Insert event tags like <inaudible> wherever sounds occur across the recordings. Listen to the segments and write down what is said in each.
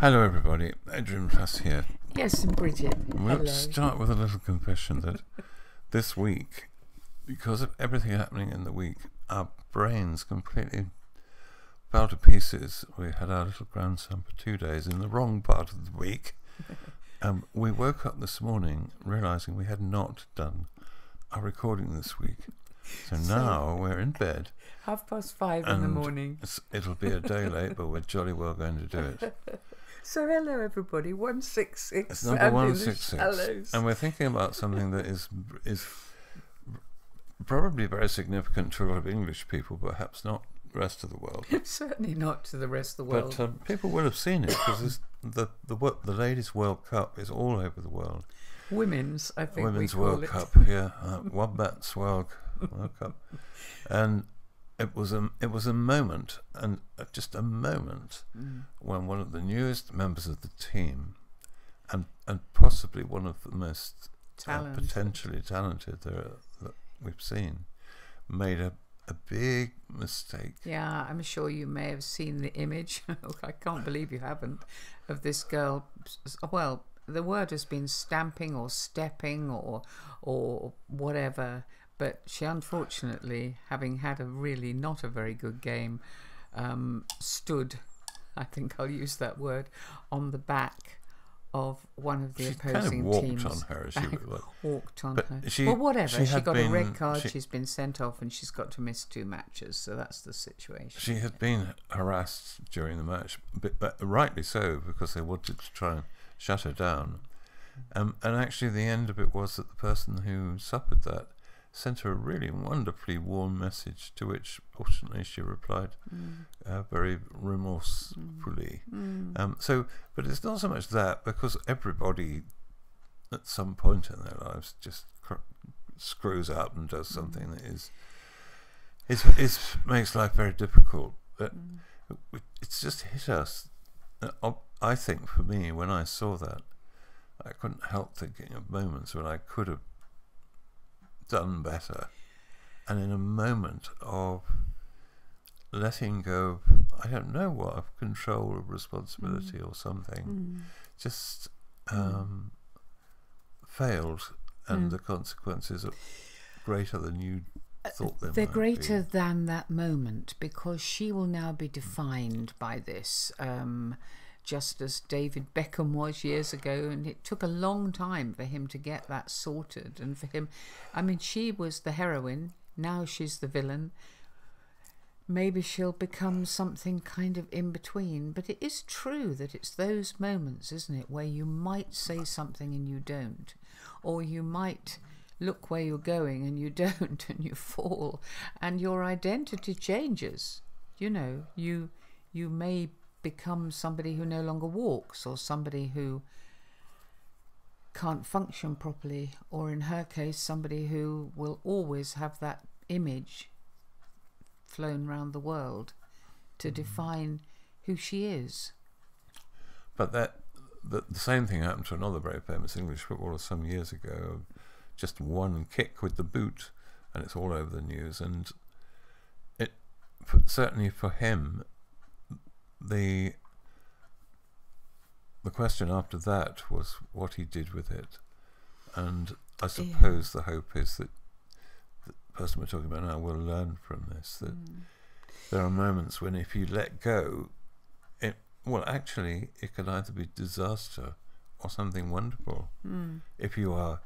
Hello, everybody. Adrian Plass here. Yes, and Bridget. We'll Hello. start with a little confession that <laughs> this week, because of everything happening in the week, our brains completely fell to pieces. We had our little grandson for two days in the wrong part of the week. <laughs> Um, we woke up this morning realizing we had not done our recording this week. So So- now we're in bed. Half past five in the morning. It'll be a day late, but we're jolly well going to do it. <laughs> So hello everybody. One six six. It's number one six six, and we're thinking about something that is is probably very significant to a lot of English people, perhaps not the rest of the world. <laughs> Certainly not to the rest of the world. But um, people will have seen it because the the the ladies' World Cup is all over the world. Women's, I think Women's we call World it. Cup, yeah, uh, Wombats World World Cup, <laughs> and it was a it was a moment, and uh, just a moment Mm. when one of the newest members of the team, and and possibly one of the most uh, potentially talented there that we've seen, made a a big mistake. Yeah, I'm sure you may have seen the image. <laughs> I can't believe you haven't of this girl. Well, the word has been stamping or stepping or or whatever, but she unfortunately, having had a really not a very good game, um, stood. I think I'll use that word on the back of one of the She kind of opposing walked teams. on her as she <laughs> was. walked on But her. she- well, whatever. she She, got a been- red card. she- she's been sent off, and she's got to miss two matches. So that's the situation. She had been harassed during the match, but, but rightly so because they wanted to try and shut her down. Um, and actually, the end of it was that the person who suffered that sent her a really wonderfully warm message, to which, fortunately, she replied Mm. uh, very remorsefully. Um, so, but it's not so much that because everybody, at some point in their lives, just cr- screws up and does something that is is is makes life very difficult. But it- it's just hit us. Uh, I think for me, when I saw that, I couldn't help thinking of moments when I could have done better, and in a moment of letting go of, I don't know what, of control or responsibility or something, Mm. just um, failed, and Mm. the consequences are greater than you thought they They're greater be. than that moment because she will now be defined by this, um, just as David Beckham was years ago. And it took a long time for him to get that sorted. And for him, I mean, she was the heroine, now she's the villain. Maybe she'll become something kind of in between. But it is true that it's those moments, isn't it, where you might say something and you don't. Or you might look where you're going and you <laughs> don't and you fall and your identity changes you know you you may become somebody who no longer walks or somebody who can't function properly or in her case somebody who will always have that image flown round the world to mm-hmm. define who she is But that the, the same thing happened to another very famous English footballer some years ago. Just one kick with the boot, and it's all over the news. And it certainly for him, the the question after that was what he did with it. And I suppose the hope is that the person we're talking about now will learn from this. That mm. there are moments when if you let go, it well actually it could either be disaster or something wonderful. Mm. If you are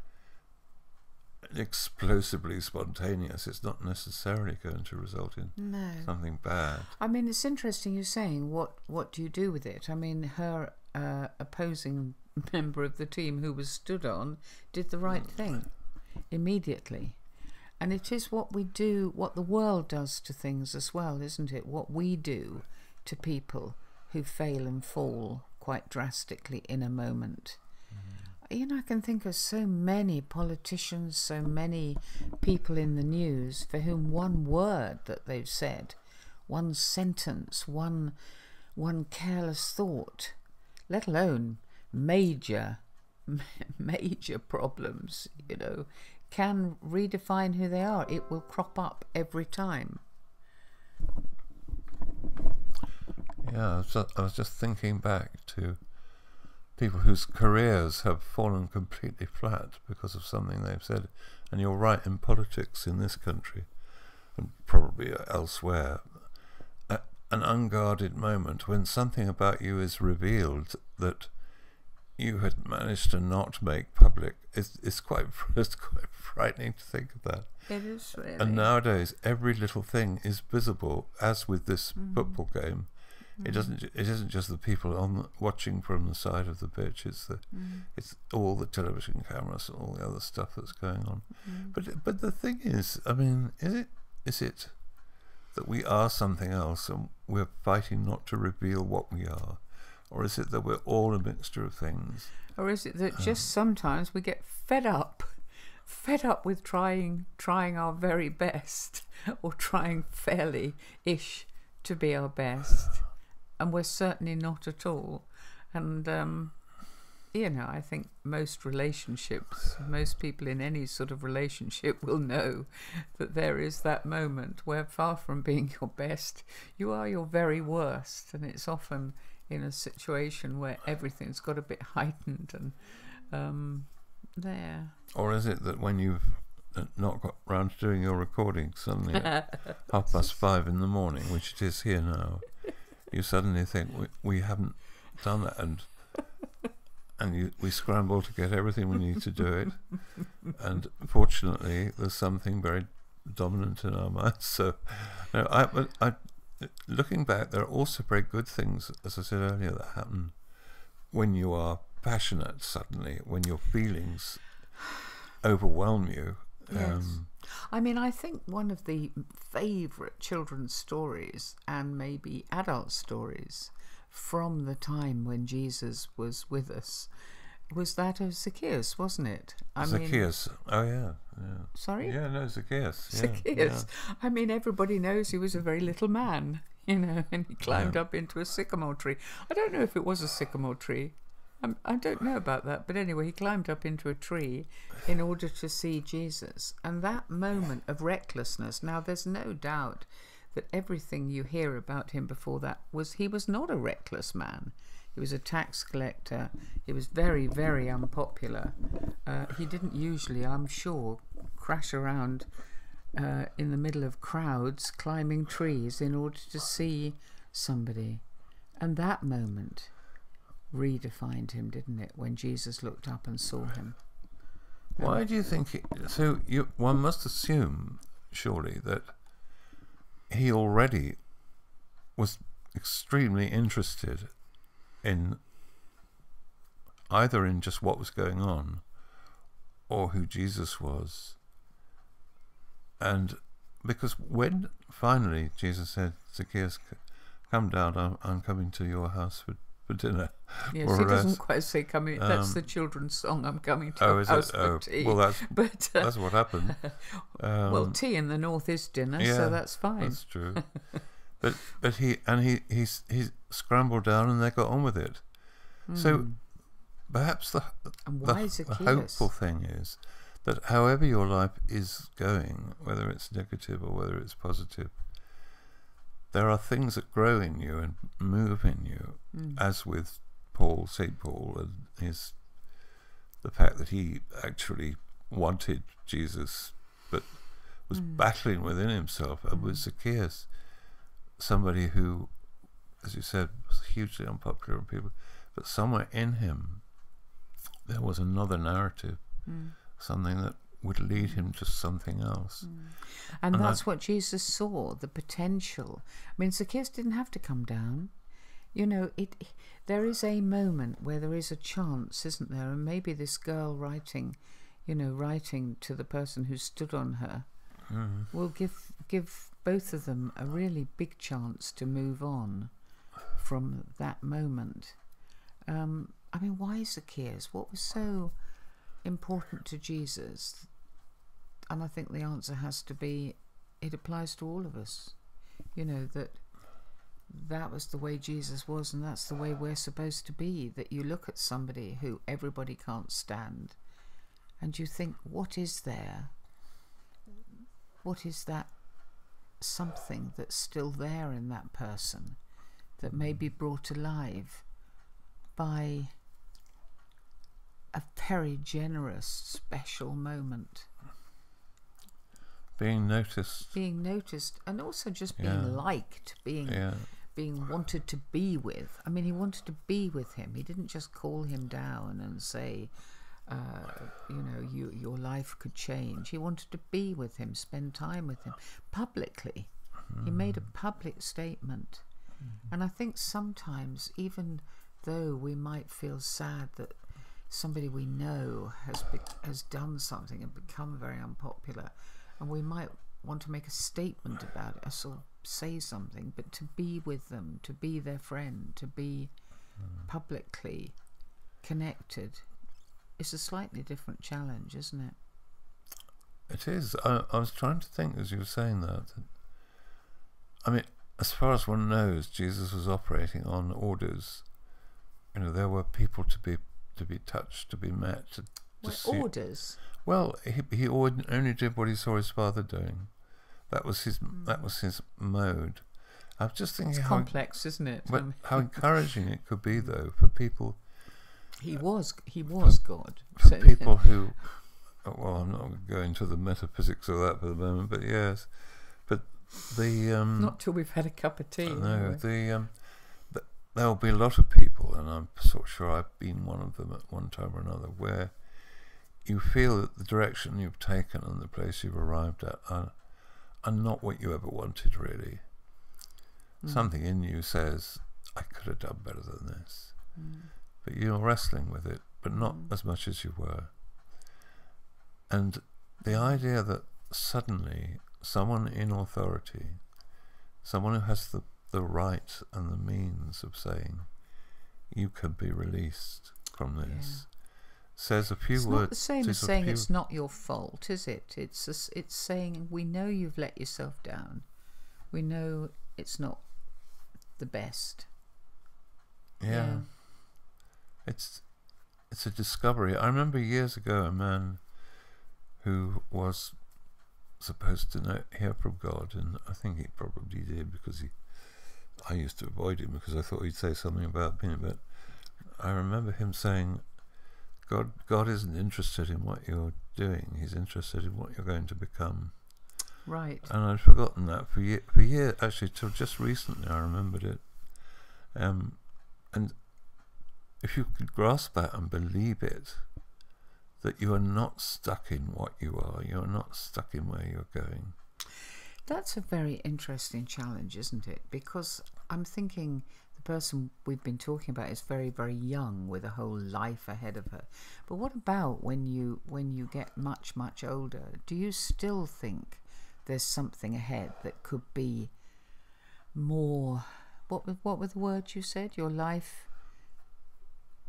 explosively spontaneous, it's not necessarily going to result in no something bad. I mean, it's interesting you're saying what what do you do with it? I mean, her uh, opposing <laughs> member of the team who was stood on did the right thing immediately. And it is what we do, what the world does to things as well, isn't it? What we do to people who fail and fall quite drastically in a moment. You know, I can think of so many politicians, so many people in the news for whom one word that they've said, one sentence, one one careless thought, let alone major <laughs> major problems, you know, can redefine who they are. It will crop up every time. Yeah, I was, just, I was just thinking back to people whose careers have fallen completely flat because of something they've said. And you're right, in politics in this country, and probably elsewhere, a, an unguarded moment when something about you is revealed that you had managed to not make public is it's quite <laughs> it's quite frightening to think of that. It is really. And nowadays, every little thing is visible, as with this Mm. football game. It doesn't. It isn't just the people on the, watching from the side of the pitch. It's the. Mm. It's all the television cameras and all the other stuff that's going on. Mm. But but the thing is, I mean, is it is it that we are something else and we're fighting not to reveal what we are, or is it that we're all a mixture of things? Or is it that Um, just sometimes we get fed up, fed up with trying trying our very best or trying fairly ish to be our best, and we're certainly not at all. And um, you know, I think most relationships, most people in any sort of relationship <laughs> will know that there is that moment where, far from being <laughs> your best, you are your very worst, and it's often in a situation where everything's got a bit heightened and um, there. Or is it that when you've uh, not got round to doing your recording, suddenly <laughs> at half past five in the morning, which it is here now, you suddenly think we, we haven't done that, and and you, we scramble to get everything we need to do it, and fortunately, there's something very dominant in our minds. So, no, I, I, looking back, there are also very good things, as I said earlier, that happen when you are passionate. Suddenly, when your feelings overwhelm you. Yes. Um, I mean, I think one of the favourite children's stories and maybe adult stories from the time when Jesus was with us was that of Zacchaeus, wasn't it? I mean, Zacchaeus. oh yeah, yeah. sorry, Yeah, no, Zacchaeus. Yeah, Zacchaeus. I mean, everybody knows he was a very little man, <laughs> you know, and he climbed up into a sycamore tree. I don't know if it was a sycamore tree. I'm, I don't know about that, but anyway, he climbed up into a tree in order to see Jesus. And that moment of recklessness. Now, there's no doubt that everything you hear about him before that was he was not a reckless man. He was a tax collector. He was very, very unpopular. Uh, he didn't usually, I'm sure, crash around uh, in the middle of crowds climbing trees in order to see somebody. And that moment redefined him, didn't it, when Jesus looked up and saw him? Why do you think? He, so you, one must assume, surely, that he already was extremely interested in either in just what was going on or who Jesus was. And because when finally Jesus said, Zacchaeus, come down, I'm, I'm coming to your house for, for dinner. Yes, or he doesn't quite say coming. that's Um, the children's song. I'm coming to Oh, your is house it? for Oh, tea. well, that's <laughs> but uh, that's what happened. <laughs> Um, well, tea in the north is dinner, yeah, so that's fine. That's true. <laughs> but but he and he he's he's scrambled down and they got on with it. So Hmm. perhaps the the, the hopeful thing is that however your life is going, whether it's negative or whether it's positive, there are things that grow in you and move in you, Mm. as with Paul, Saint Paul, and his the fact that he actually wanted Jesus, but was Mm. battling within himself, and with Zacchaeus, somebody who, as you said, was hugely unpopular in people, but somewhere in him there was another narrative, Mm. something that would lead him to something else. And, And I- that's what Jesus saw the potential. I mean, Zacchaeus didn't have to come down. You know, it. There is a moment where there is a chance, isn't there? And maybe this girl writing, you know, writing to the person who stood on her, Mm. will give give both of them a really big chance to move on from that moment. Um, I mean, why Zacchaeus? What was so important to Jesus? And I think the answer has to be it applies to all of us. You know, that that was the way Jesus was, and that's the way we're supposed to be. That you look at somebody who everybody can't stand, and you think, what is there? What is that something that's still there in that person that may be brought alive by a very generous, special moment. Being noticed. Being noticed and also just being Yeah. liked, being Yeah. being wanted to be with. I mean, he wanted to be with him. He didn't just call him down and say, uh, you know, you, your life could change. He wanted to be with him, spend time with him publicly. He made a public statement. And I think sometimes, even though we might feel sad that somebody we know has has done something and become very unpopular, and we might want to make a statement about it, us or say something, but to be with them, to be their friend, to be hmm. publicly connected, is a slightly different challenge, isn't it? It is. I, I was trying to think as you were saying that. that- I mean, as far as one knows, Jesus was operating on orders. You know, there were people to be to be touched, to be met. To Well, orders. Well, he he only did what he saw his father doing. That was his that was his mode. I was just thinking It's how complex, isn't it? but how <laughs> encouraging it could be though for people he was he was God. for So- <laughs> people who oh, well I'm not going to into the metaphysics of that for the moment, but yes, but the um, Not till we've had a cup of tea. no the um, th- there'll be a lot of people, and I'm sort of sure I've been one of them at one time or another, where you feel that the direction you've taken and the place you've arrived at are, are not what you ever wanted, really. Mm. Something in you says, I could have done better than this. Mm. But you're wrestling with it, but not Mm. as much as you were. And the idea that suddenly someone in authority, someone who has the, the right and the means of saying, you can be released from this, says a few It's words. not the same as saying few- it's not your fault, is it? It's a it's saying we know you've let yourself down. We know it's not the best. Yeah. It's it's a discovery. I remember years ago a man who was supposed to know, hear from God, and I think he probably did because he. I used to avoid him because I thought he'd say something about me, but I remember him saying, "God, God isn't interested in what you're doing. He's interested in what you're going to become." Right. and I'd forgotten that for year, for year actually till just recently I remembered it. Um, and if you could grasp that and believe it, that you are not stuck in what you are, you are not stuck in where you're going. That's a very interesting challenge, isn't it? Because I'm thinking the person we've been talking about is very, very young with a whole life ahead of her. But what about when you when you get much, much older? Do you still think there's something ahead that could be more what what were the words you said? Your life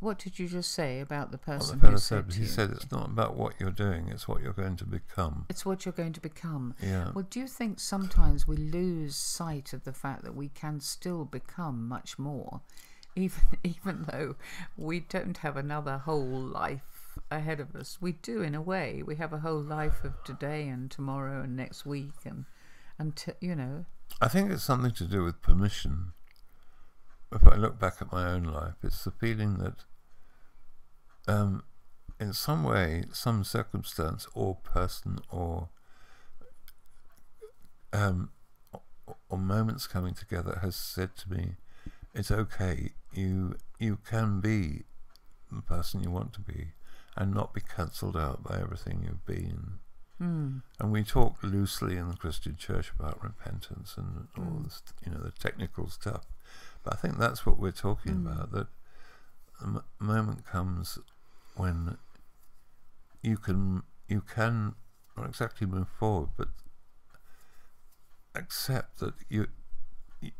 what did you just say about the person the fellow who said, he you? said it's not about what you're doing, it's what you're going to become. it's what you're going to become. Yeah. Well, do you think sometimes we lose sight of the fact that we can still become much more, <laughs> even even though we don't have another whole life ahead of us? We do, in a way. We have a whole life of today and tomorrow and next week, and and t- you know, I think it's something to do with permission. If I look back at my own life, it's the feeling that, um, in some way, some circumstance or person or um, or, moments coming together has said to me, "It's okay. You you can be the person you want to be, and not be cancelled out by everything you've been." hmm, And we talk loosely in the Christian Church about repentance and all Mm. this, you know, the technical stuff. But I think that's what we're talking Mm. about. That a m- moment comes when you can you can not exactly move forward, but accept that you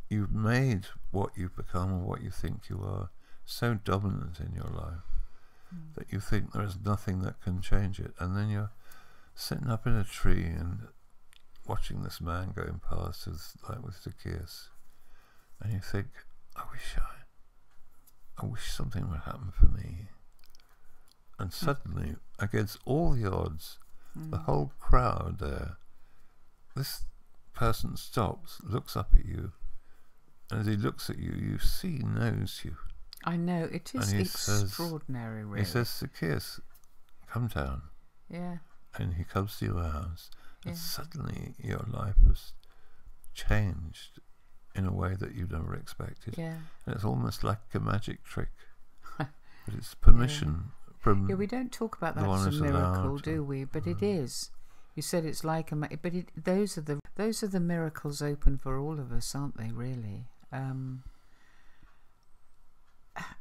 you've made what you've become or what you think you are so dominant in your life Mm. that you think there is nothing that can change it, and then you're sitting up in a tree and watching this man going past with like with Zacchaeus, and you think, I wish I, I wish something would happen for me. And suddenly, against all the odds, the mm, whole crowd there, this person stops, looks up at you, And as he looks at you, you see knows you. I know it is he says- extraordinary, really. He says, Zacchaeus, come down. yeah, And he comes to your house. Yeah. And suddenly your life has changed in a way that you never expected. yeah, And it's almost like a magic trick. <laughs> but it's permission from. yeah. We don't talk about that as a miracle, do we? But it is. You said it's like a, ma- but it, those are the those are the miracles open for all of us, aren't they? Really. Um,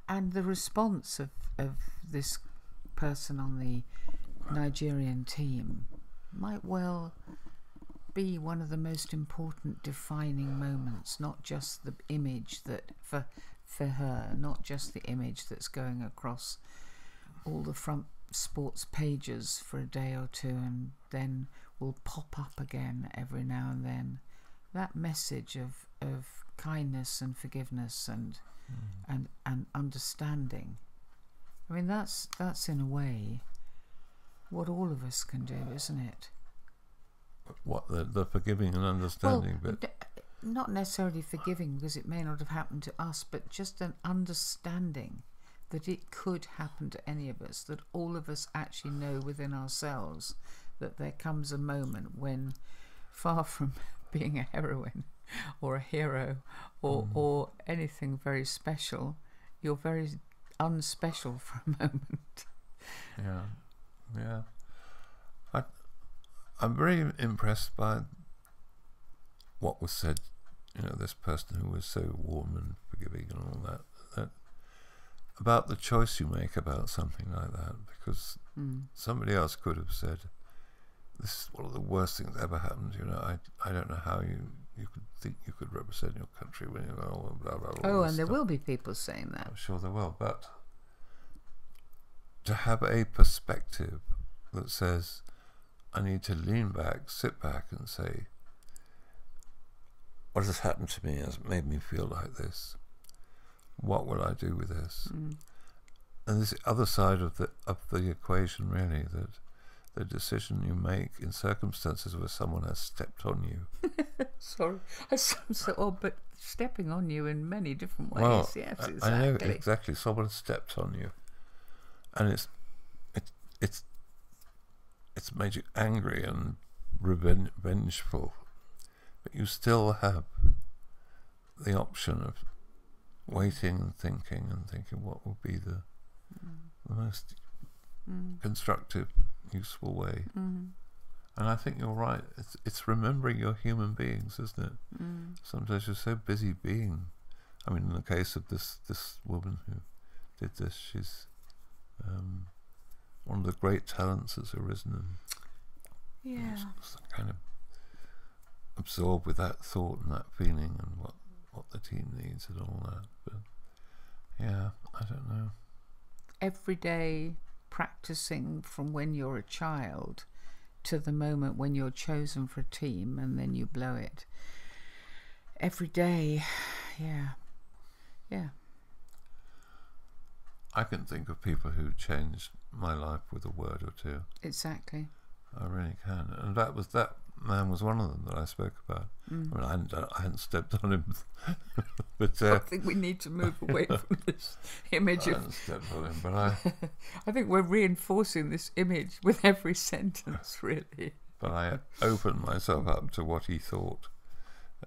and the response of of this person on the Nigerian team might well be one of the most important defining moments, not just the image that for for her, not just the image that's going across all the front sports pages for a day or two and then will pop up again every now and then. That message of, of kindness and forgiveness and mm. and and understanding. I mean that's that's in a way what all of us can do, isn't it? what the, the forgiving and understanding well, bit. not necessarily forgiving because it may not have happened to us, but just an understanding that it could happen to any of us, that all of us actually know within ourselves that there comes a moment when, far from <laughs> being a heroine or a hero or, mm. or anything very special, you're very unspecial for a <laughs> moment. Yeah, yeah. I, I'm very impressed by what was said. You know, this person who was so warm and forgiving and all that. About the choice you make about something like that, because Mm. somebody else could have said, "This is one of the worst things that ever happened." You know, I I don't know how you you could think you could represent your country when you all blah blah blah. Oh, and there stuff. will be people saying that. I'm sure there will, but to have a perspective that says, I need to lean back, sit back, and say, What has happened to me has made me feel like this? What will I do with this? Mm. And this other side of the of the equation, really, that the decision you make in circumstances where someone has stepped on you. <laughs> Sorry, I sound so odd, but stepping on you in many different ways. Well, yes, I- exactly. I know exactly. Someone has stepped on you, and it's it's it's it's made you angry and revengeful, but you still have the option of waiting and thinking and thinking what will be the the most Mm. constructive, useful way. Mm. And I think you're right. It's it's remembering you're human beings, isn't it? Mm. Sometimes you're so busy being. I mean, in the case of this this woman who did this, she's um, one of the great talents that's arisen and Yeah. kind of absorbed with that thought and that feeling and what what the team needs and all that. But yeah, I don't know. Every day practicing from when you're a child to the moment when you're chosen for a team and then you blow it. Every day, <sighs> yeah. Yeah. I can think of people who changed my life with a word or two. Exactly. I really can, and that was that man was one of them that I spoke about. Mm. I mean, I hadn't, I hadn't stepped on him, <laughs> but I uh, think we need to move away <laughs> from this image I of hadn't stepped on him. But I, <laughs> I think we're reinforcing this image with every sentence, really. but I opened myself up to what he thought,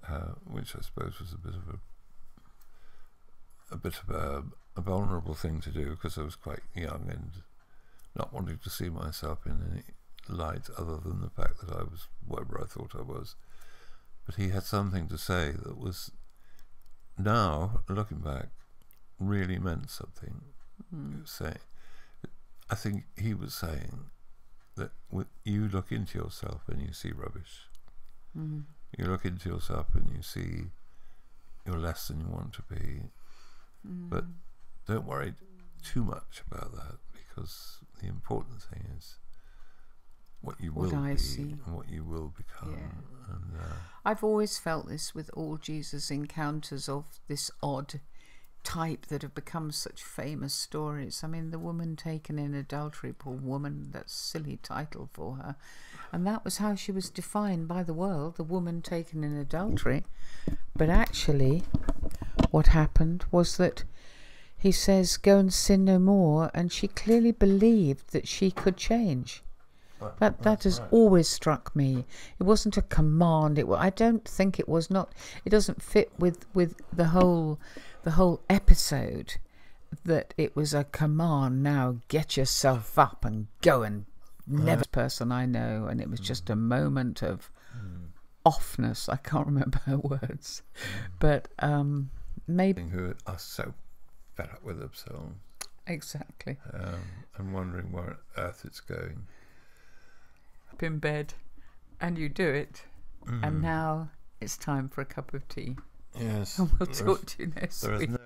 uh, which I suppose was a bit of a, a bit of a, a vulnerable thing to do because I was quite young and not wanting to see myself in any light other than the fact that I was whatever I thought I was. But he had something to say that was now looking back really meant something. He Mm. was saying, I think he was saying that you look into yourself and you see rubbish. Mm. You look into yourself and you see you're less than you want to be. Mm. But don't worry too much about that because the important thing is what you What will I be see. and what you will become. Yeah. And uh, I've always felt this with all Jesus' encounters of this odd type that have become such famous stories. I mean, the woman taken in adultery, poor woman, that silly title for her. And that was how she was defined by the world, the woman taken in adultery. But actually, what happened was that he says, Go and sin no more. And she clearly believed that she could change. That- That that has right. always struck me. It wasn't a command. It I don't think it was not. It doesn't fit with with the whole the whole episode. That it was a command. Now get yourself up and go and never person I know. And it was just a moment of offness. I can't <laughs> remember her words, but um, maybe who are so fed up with themselves exactly um, and wondering where on earth it's going. Up in bed, and you do it. Mm. And now it's time for a cup of tea. Yes. <laughs> And we'll there is- talk to you next There is week. no